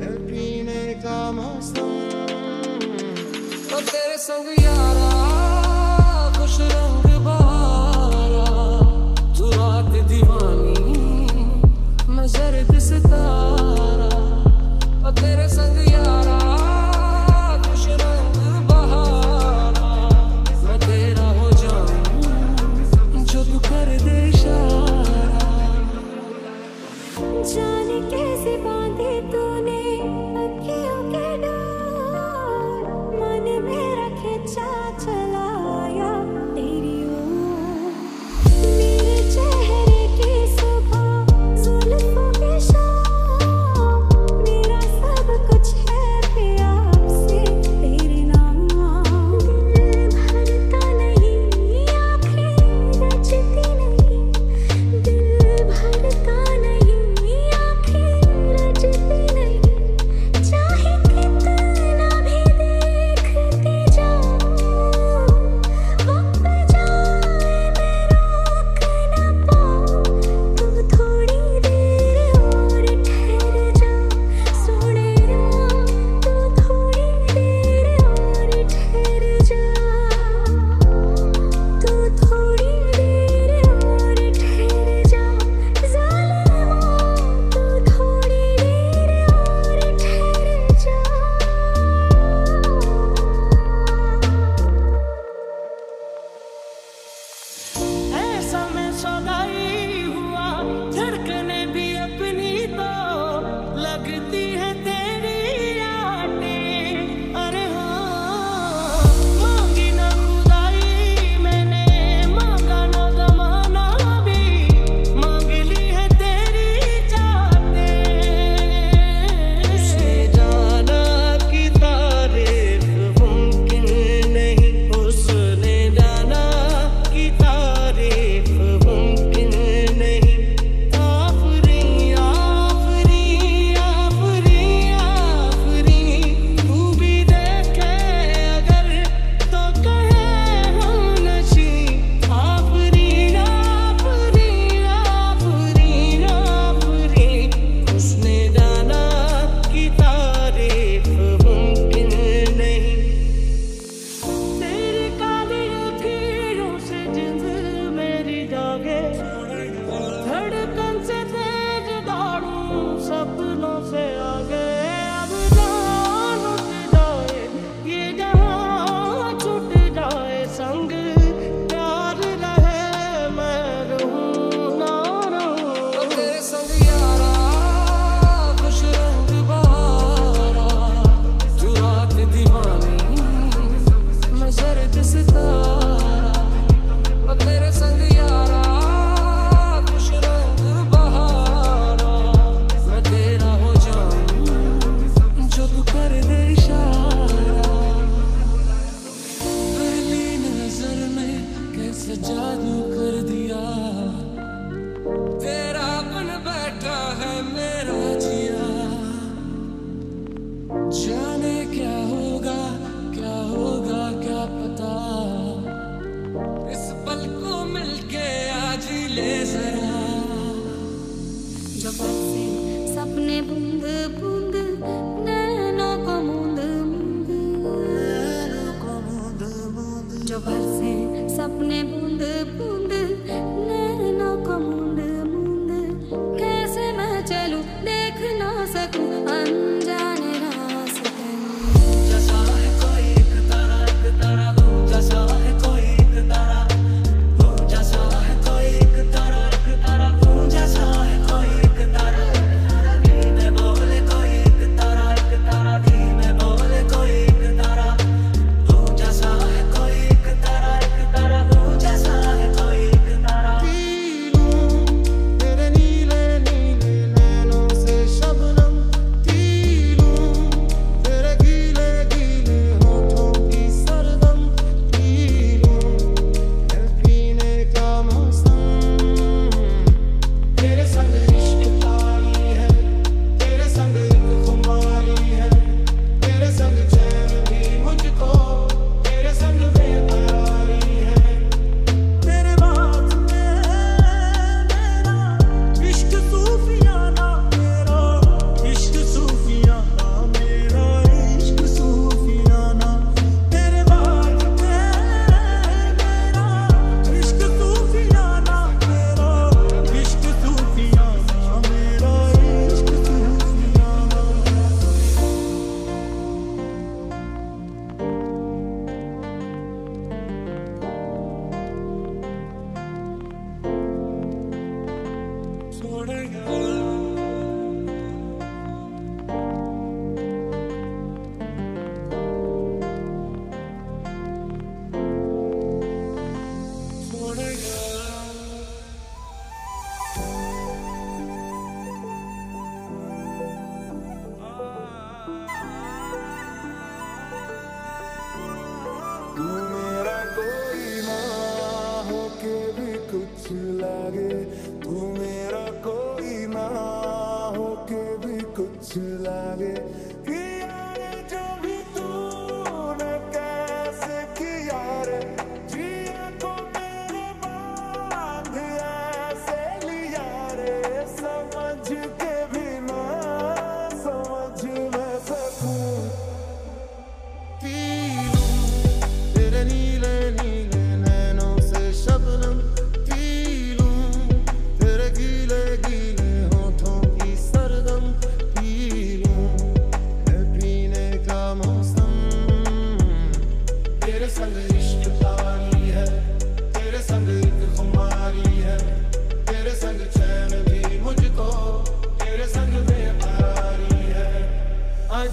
el primer camastón. No te desaguillas. सपने बूंद बूंद नैनों को मूंद मूंद कैसे मैं चलूँ देख ना सकूँ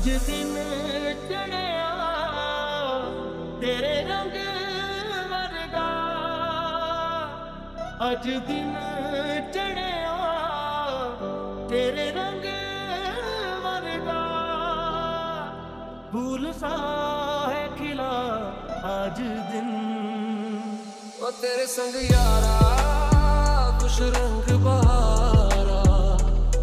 ਅੱਜ ਦਿਨ ਚੜਿਆ, ਤੇਰੇ ਰੰਗ ਵਰਗਾ। ਅੱਜ ਦਿਨ ਚੜਿਆ, ਤੇਰੇ ਰੰਗ ਵਰਗਾ। ਫੂਲ ਸਾ ਹੈ ਖਿਲਾ ਅੱਜ ਦਿਨ। ਉਹ ਤੇਰੇ ਸੰਗ ਯਾਰਾ, ਖੁਸ਼ ਰੰਗ ਬਹਾਰਾ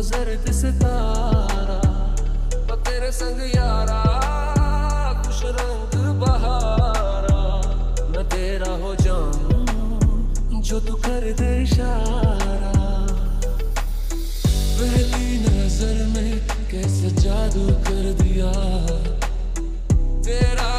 जर्द सितारा तेरे संग यारा खुश रंग बहारा। मैं तेरा हो जाऊँ जो तू कर दे इशारा। पहली नज़र में कैसे जादू कर दिया। तेरा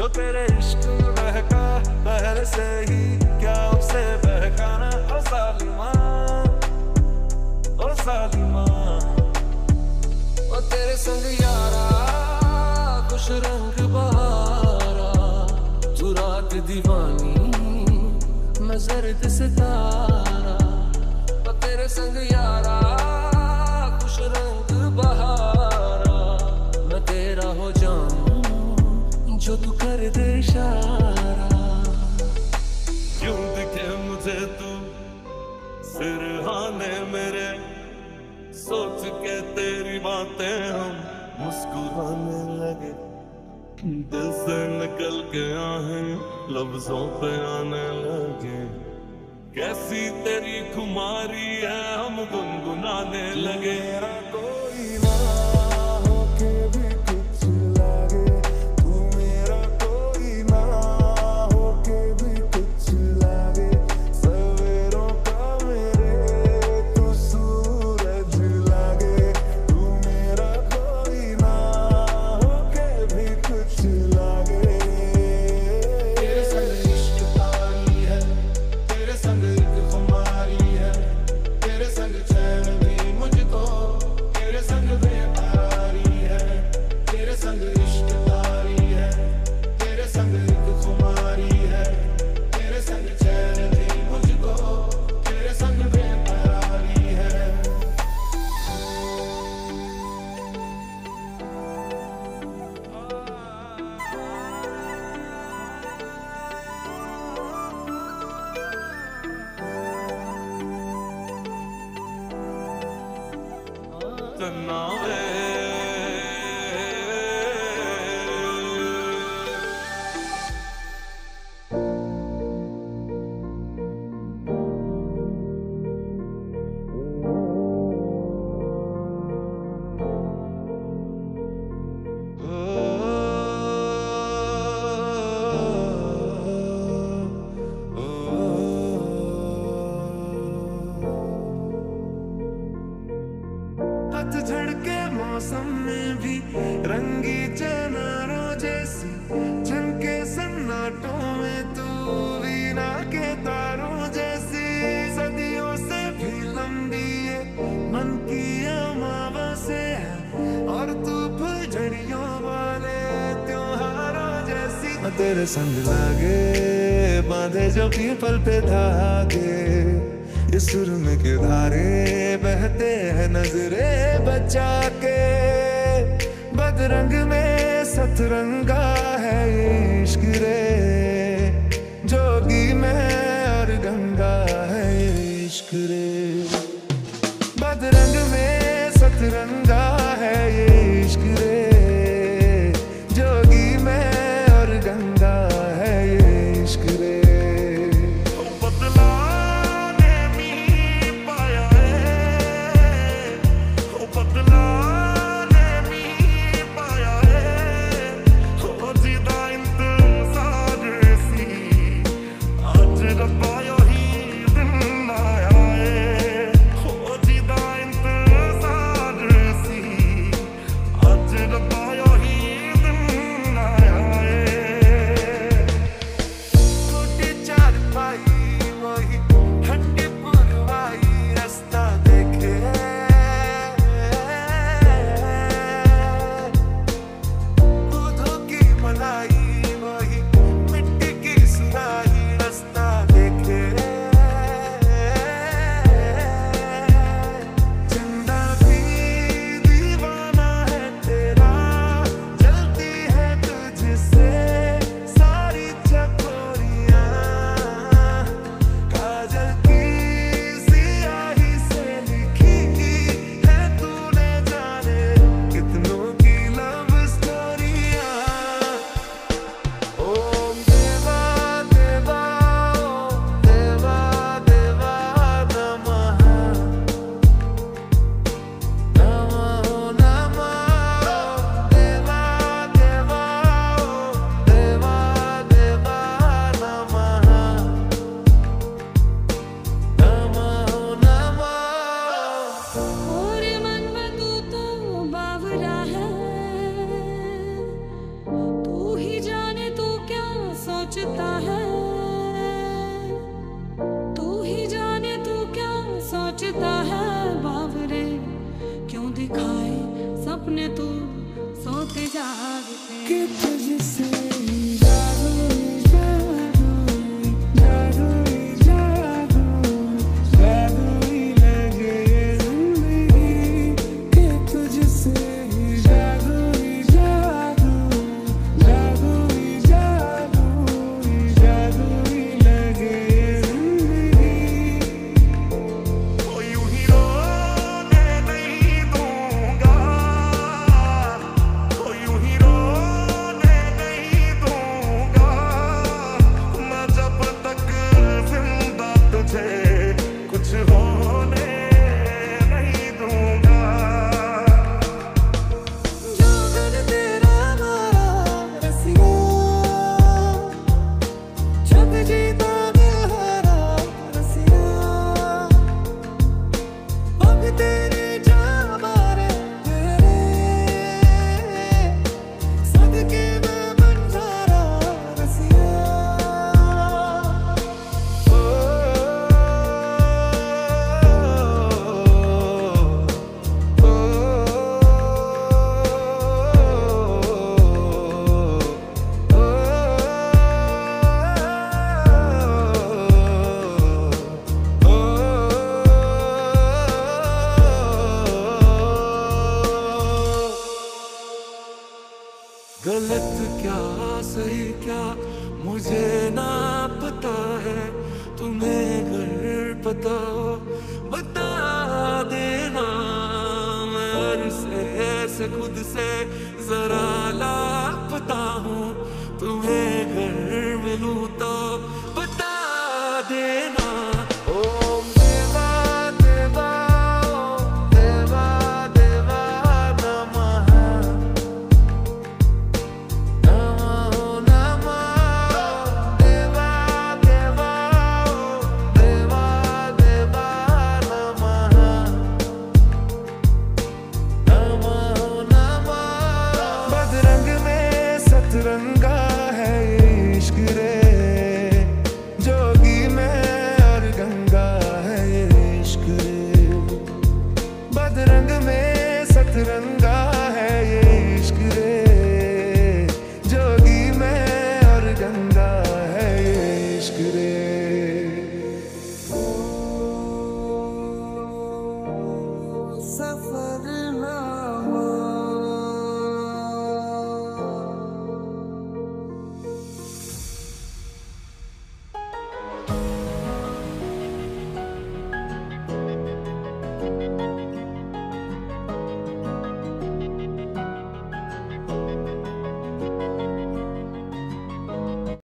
जो तेरे इश्क बहका पहले से ही क्या उसे बहकाना? ओ सालिमा ओ सालिमा। ओ तेरे संग यारा, कुछ रंग बहारा। तू रात दीवानी, मैं जर्द सितारा। तेरे संग तेरे संग लागे, बांधे जो की पल पे धागे। इस सुर में के धारे बहते हैं नजरे बचा के बदरंग में सतरंगा है इश्क रे। जोगी में और गंगा है इश्क रे। you do? गलत क्या, सही क्या, मुझे ना पता है, तुम्हें घर पता हो, बता देना, मैं से खुद से, जरा